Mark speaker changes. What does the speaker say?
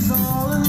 Speaker 1: is all